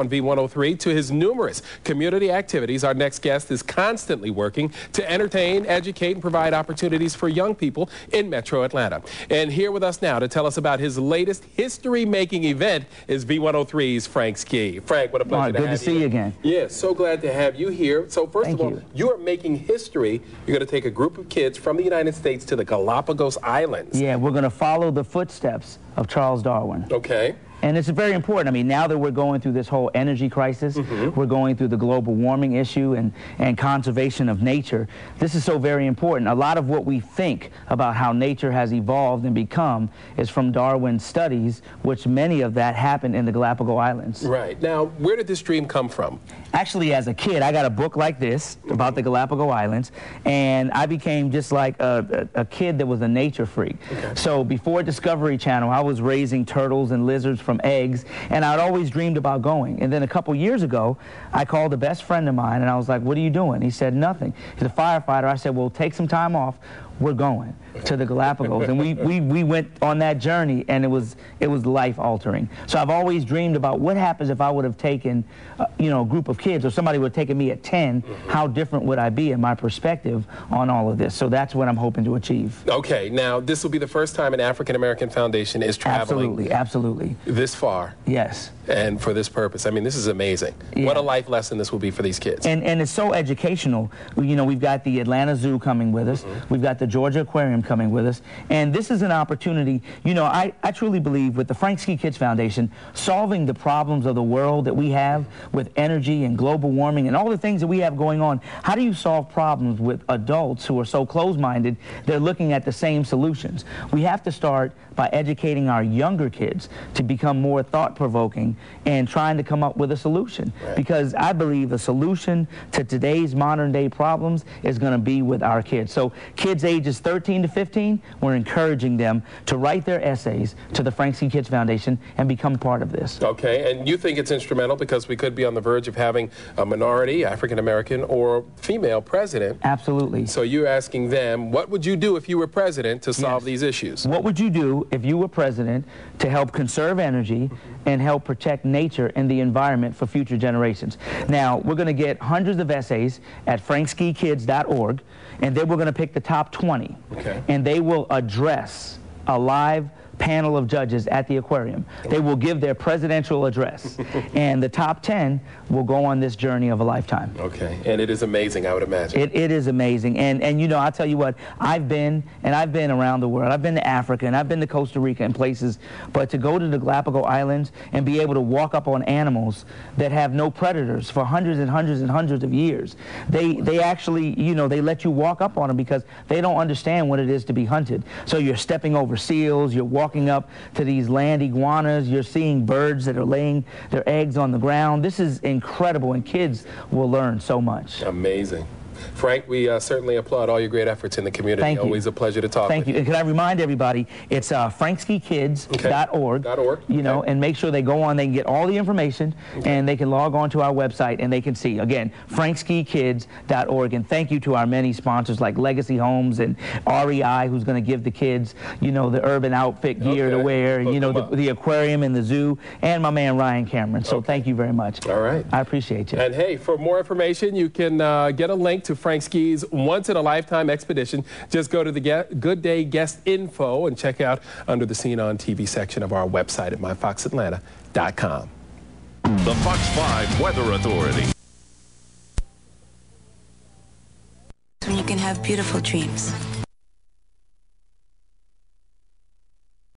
On V103 to his numerous community activities, our next guest is constantly working to entertain, educate, and provide opportunities for young people in Metro Atlanta. And here with us now to tell us about his latest history-making event is V103's Frank Ski. Frank, what a pleasure to have good to see you again. Yes, yeah, so glad to have you here. So first Thank of all, you. you are making history. You're going to take a group of kids from the United States to the Galapagos Islands. Yeah, we're going to follow the footsteps of Charles Darwin. Okay. And it's very important. I mean, now that we're going through this whole energy crisis, mm -hmm. we're going through the global warming issue and, and conservation of nature, this is so very important. A lot of what we think about how nature has evolved and become is from Darwin's studies, which many of that happened in the Galapagos Islands. Right. Now, where did this dream come from? Actually, as a kid, I got a book like this about the Galapagos Islands, and I became just like a, a, a kid that was a nature freak. Okay. So before Discovery Channel, I was raising turtles and lizards from from eggs, and I'd always dreamed about going. And then a couple years ago, I called a best friend of mine, and I was like, what are you doing? He said, nothing. He's a firefighter. I said, well, take some time off we're going to the Galapagos. and we, we, we went on that journey, and it was, it was life-altering. So I've always dreamed about what happens if I would have taken, uh, you know, a group of kids, or somebody would have taken me at 10, mm -hmm. how different would I be in my perspective on all of this? So that's what I'm hoping to achieve. Okay, now this will be the first time an African-American foundation is traveling. Absolutely, absolutely. This far. Yes. And for this purpose. I mean, this is amazing. Yeah. What a life lesson this will be for these kids. And, and it's so educational. You know, we've got the Atlanta Zoo coming with us. Mm -hmm. We've got the Georgia Aquarium coming with us. And this is an opportunity, you know, I, I truly believe with the Frank Ski Kids Foundation, solving the problems of the world that we have with energy and global warming and all the things that we have going on, how do you solve problems with adults who are so closed-minded, they're looking at the same solutions? We have to start by educating our younger kids to become more thought-provoking and trying to come up with a solution. Right. Because I believe the solution to today's modern-day problems is going to be with our kids. So kids ages 13 to 15, we're encouraging them to write their essays to the Frank Ski Kids Foundation and become part of this. Okay, and you think it's instrumental because we could be on the verge of having a minority, African American or female president. Absolutely. So you're asking them, what would you do if you were president to solve yes. these issues? What would you do if you were president to help conserve energy and help protect nature and the environment for future generations? Now, we're going to get hundreds of essays at frankskikids.org, and then we're going to pick the top 20. Okay. And they will address a live panel of judges at the aquarium. They will give their presidential address, and the top 10 will go on this journey of a lifetime. Okay, and it is amazing, I would imagine. It, it is amazing, and, and you know, I'll tell you what, I've been, and I've been around the world. I've been to Africa, and I've been to Costa Rica and places, but to go to the Galapagos Islands and be able to walk up on animals that have no predators for hundreds and hundreds and hundreds of years, they, they actually, you know, they let you walk up on them because they don't understand what it is to be hunted. So you're stepping over seals, you're walking walking up to these land iguanas. You're seeing birds that are laying their eggs on the ground. This is incredible, and kids will learn so much. Amazing. Frank, we uh, certainly applaud all your great efforts in the community. Thank you. Always a pleasure to talk Thank you. you. And can I remind everybody, it's uh, frankskikids.org. Okay. .org. You know, and make sure they go on, they can get all the information, okay. and they can log on to our website, and they can see, again, frankskikids.org. And thank you to our many sponsors like Legacy Homes and REI, who's going to give the kids, you know, the urban outfit gear okay. to wear, and, you know, the, the, aquarium and the zoo, and my man Ryan Cameron. So okay. thank you very much. All right. I appreciate you. And hey, for more information, you can uh, get a link to Frank Ski's once in a lifetime expedition. Just go to the Get Good Day Guest Info and check out under the Scene on TV section of our website at myfoxatlanta.com. The Fox 5 Weather Authority. When you can have beautiful dreams.